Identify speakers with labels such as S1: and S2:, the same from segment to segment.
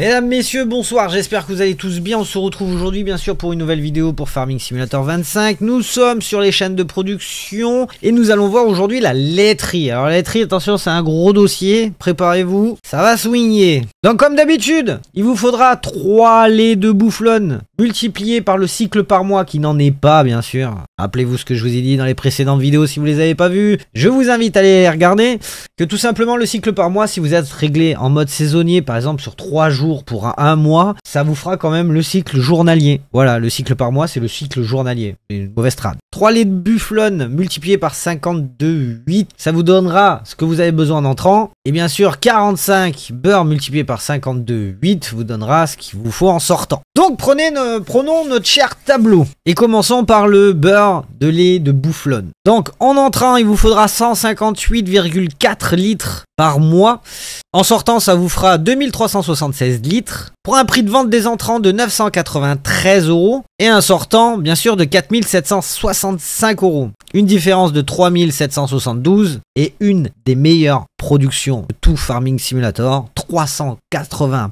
S1: Mesdames, messieurs, bonsoir, j'espère que vous allez tous bien. On se retrouve aujourd'hui bien sûr pour une nouvelle vidéo pour Farming Simulator 25. Nous sommes sur les chaînes de production et nous allons voir aujourd'hui la laiterie. Alors la laiterie, attention, c'est un gros dossier, préparez-vous, ça va swinguer. Donc comme d'habitude, il vous faudra 3 laits de bouflonne multipliés par le cycle par mois qui n'en est pas bien sûr. Rappelez-vous ce que je vous ai dit dans les précédentes vidéos si vous les avez pas vues. Je vous invite à les regarder. Que tout simplement le cycle par mois, si vous êtes réglé en mode saisonnier, par exemple sur 3 jours, pour un, mois, ça vous fera quand même le cycle journalier. Voilà, le cycle par mois, c'est le cycle journalier. Une mauvaise trade. 3 laits de bufflone multipliés par 52,8, ça vous donnera ce que vous avez besoin d'entrant. Et bien sûr, 45 beurre multiplié par 52,8 vous donnera ce qu'il vous faut en sortant. Donc prenez prenons notre cher tableau. Et commençons par le beurre de lait de bufflone. Donc en entrant, il vous faudra 158,4 litres mois. En sortant, ça vous fera 2376 litres pour un prix de vente des entrants de 993 euros et un sortant, bien sûr, de 4765 euros. Une différence de 3772 et une des meilleures productions de tout Farming Simulator, 380%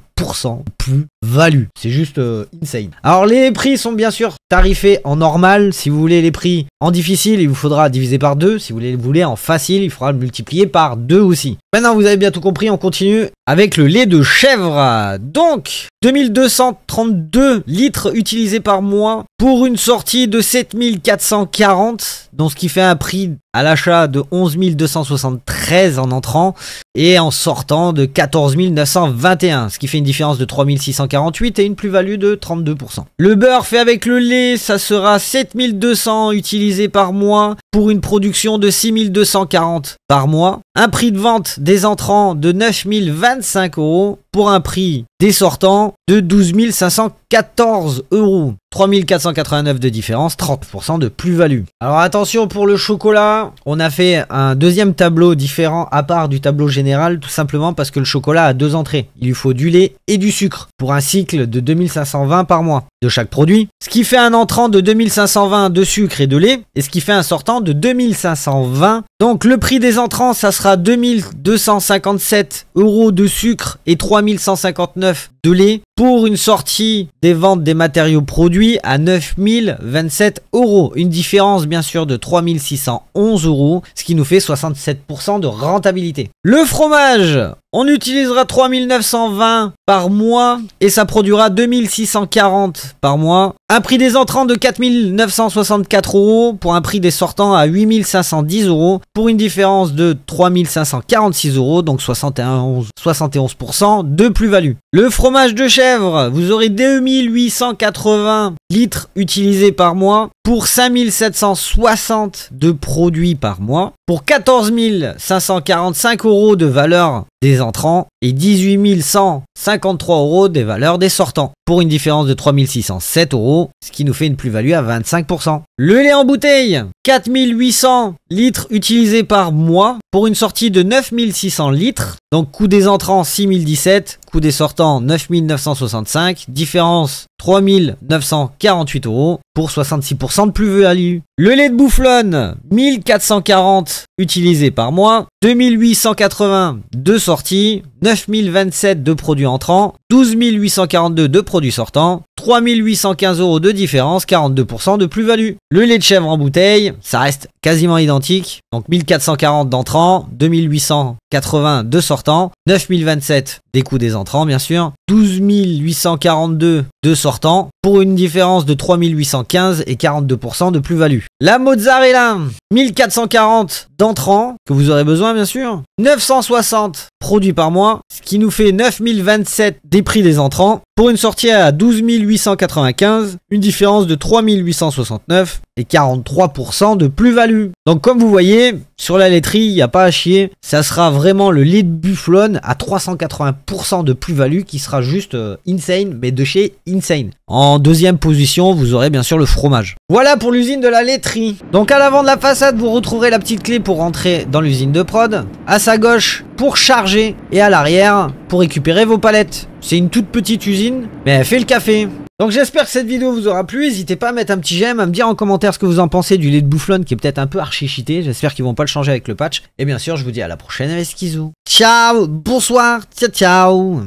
S1: plus value. C'est juste euh, insane. Alors les prix sont bien sûr tarifés en normal. Si vous voulez les prix en difficile, il vous faudra diviser par 2. Si vous les voulez en facile, il faudra le multiplier par 2 aussi. Maintenant vous avez bien tout compris, on continue avec le lait de chèvre. Donc 2232 litres utilisés par mois pour une sortie de 7440, donc ce qui fait un prix à l'achat de 11 273 en entrant et en sortant de 14 921, ce qui fait une différence de 3648 et une plus-value de 32%. Le beurre fait avec le lait, ça sera 7200 utilisés par mois pour une production de 6240 par mois. Un prix de vente des entrants de 9025 euros pour un prix des sortants de 12 514 euros. 3489 de différence, 30% de plus-value. Alors attention pour le chocolat, on a fait un deuxième tableau différent à part du tableau général, tout simplement parce que le chocolat a deux entrées. Il lui faut du lait et du sucre pour un cycle de 2520 par mois de chaque produit. Ce qui fait un entrant de 2520 de sucre et de lait, et ce qui fait un sortant de 2520. Donc le prix des entrants, ça sera 2257 euros de sucre et 3159 de lait pour une sortie des ventes des matériaux produits à 9027 euros. Une différence bien sûr de 3611 euros, ce qui nous fait 67% de rentabilité. Le fromage, on utilisera 3920 par mois et ça produira 2640 par mois. Un prix des entrants de 4964 euros pour un prix des sortants à 8510 euros pour une différence de 3546 euros, donc 71, 71% de plus-value. Le fromage de chèvre, vous aurez 2880 litres utilisés par mois pour 5760 de produits par mois, pour 14 545 euros de valeur des entrants et 18 153 euros des valeurs des sortants, pour une différence de 3607 euros, ce qui nous fait une plus-value à 25%. Le lait en bouteille, 4800 litres utilisés par mois, pour une sortie de 9600 litres, donc coût des entrants 6017, coût des sortants 9965, différence 3948 euros pour 66% de plus-value. Le lait de bouflonne, 1440 utilisés par mois, 2880 de sorties, 9027 de produits entrants, 12842 de produits sortants, 3815 euros de différence, 42% de plus-value. Le lait de chèvre en bouteille, ça reste quasiment identique. Donc 1440 d'entrants, 2880 de sortants, 9027 des coûts des entrants bien sûr, 12 842 de sortants pour une différence de 3815 et 42% de plus-value. La mozzarella, 1440 d'entrants que vous aurez besoin bien sûr, 960 produits par mois, qui nous fait 9027 des prix des entrants pour une sortie à 12 895, une différence de 3869 et 43% de plus-value. Donc comme vous voyez, sur la laiterie, il n'y a pas à chier. Ça sera vraiment le lait de bufflone à 380% de plus-value qui sera juste euh, insane, mais de chez Insane. En deuxième position, vous aurez bien sûr le fromage. Voilà pour l'usine de la laiterie. Donc à l'avant de la façade, vous retrouverez la petite clé pour rentrer dans l'usine de prod. À sa gauche, pour charger. Et à l'arrière, pour récupérer vos palettes. C'est une toute petite usine, mais elle fait le café. Donc j'espère que cette vidéo vous aura plu. N'hésitez pas à mettre un petit j'aime, à me dire en commentaire ce que vous en pensez du lait de boufflonne qui est peut-être un peu archi cheaté. J'espère qu'ils vont pas le changer avec le patch. Et bien sûr, je vous dis à la prochaine avec Skizou. Ciao, bonsoir, ciao ciao.